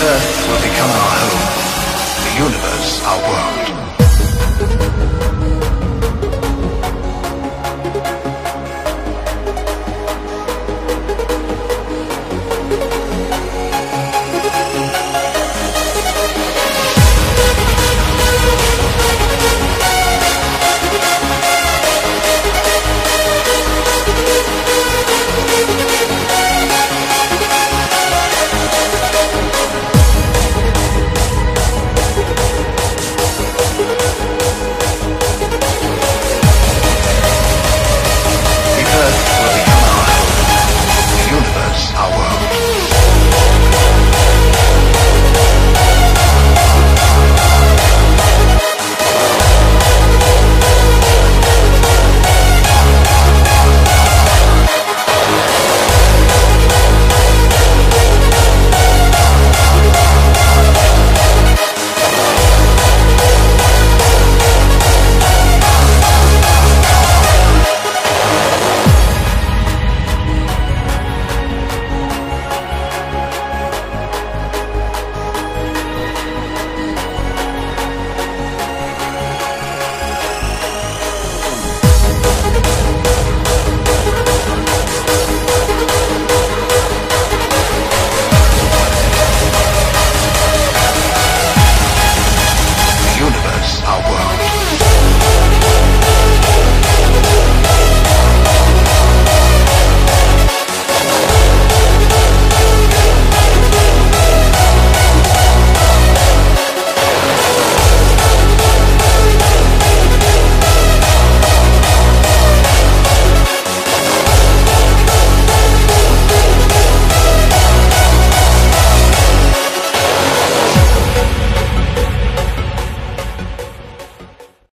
Earth will become our home, the universe our world.